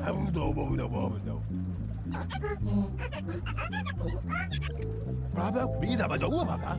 아무도 아무도 아무도 봐봐 미다 봐 너무 봐봐